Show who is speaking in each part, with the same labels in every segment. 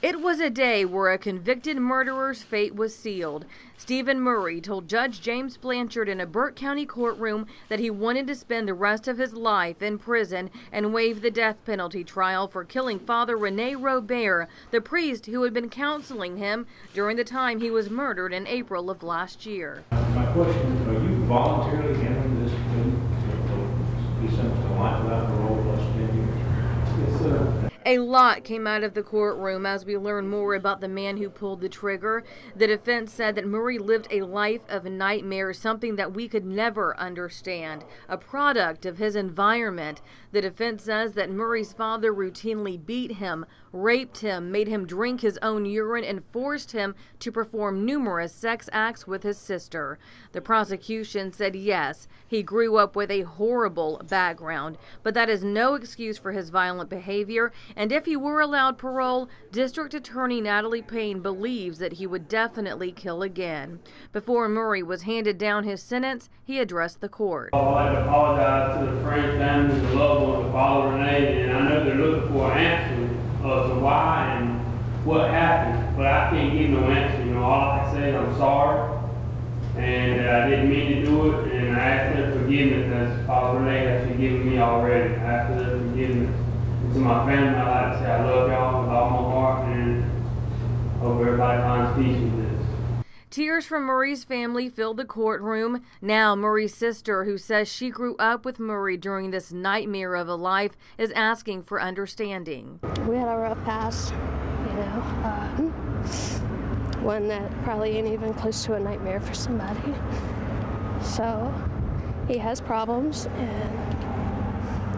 Speaker 1: It was a day where a convicted murderer's fate was sealed. Steven Murray told Judge James Blanchard in a Burke County courtroom that he wanted to spend the rest of his life in prison and waive the death penalty trial for killing Father Rene Robert, the priest who had been counseling him during the time he was murdered in April of last year.
Speaker 2: My question is, are you voluntarily entering this plea to be sentenced to life without parole plus 10 years?
Speaker 3: Yes, sir.
Speaker 1: A lot came out of the courtroom as we learn more about the man who pulled the trigger. The defense said that Murray lived a life of nightmares, something that we could never understand, a product of his environment. The defense says that Murray's father routinely beat him, raped him, made him drink his own urine, and forced him to perform numerous sex acts with his sister. The prosecution said yes, he grew up with a horrible background, but that is no excuse for his violent behavior and if he were allowed parole, District Attorney Natalie Paine believes that he would definitely kill again. Before Murray was handed down his sentence, he addressed the court.
Speaker 3: I'd like to apologize to the friends, family, the loved ones of Father Rene, and I know they're looking for an answer as to why and what happened, but I can't give no answer. You know, all I can say is I'm sorry, and I didn't mean to do it, and I ask their forgiveness as Father Rene has forgiven me already. I ask for their forgiveness to my family, I'd like to say I love y'all with all my heart and hope everybody finds peace with this.
Speaker 1: Tears from Murray's family filled the courtroom. Now, Murray's sister, who says she grew up with Murray during this nightmare of a life, is asking for understanding.
Speaker 4: We had a rough past, you know, um, one that probably ain't even close to a nightmare for somebody. So, he has problems, and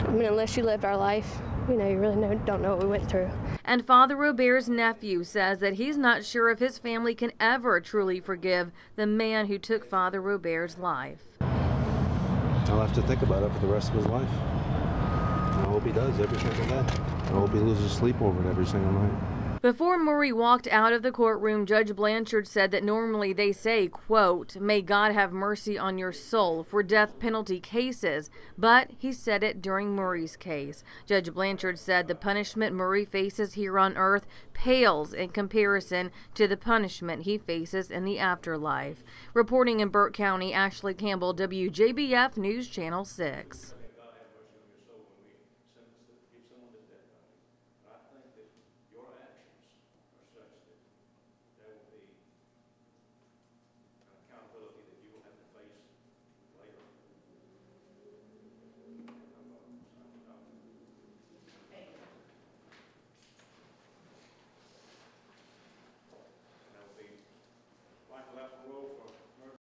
Speaker 4: I mean, unless you lived our life, you know, you really know, don't know what we went through.
Speaker 1: And Father Robert's nephew says that he's not sure if his family can ever truly forgive the man who took Father Robert's life.
Speaker 5: I'll have to think about it for the rest of his life. I hope he does every single day. I hope he loses sleep over it every single night.
Speaker 1: Before Murray walked out of the courtroom, Judge Blanchard said that normally they say, quote, may God have mercy on your soul for death penalty cases, but he said it during Murray's case. Judge Blanchard said the punishment Murray faces here on earth pales in comparison to the punishment he faces in the afterlife. Reporting in Burke County, Ashley Campbell, WJBF News Channel 6.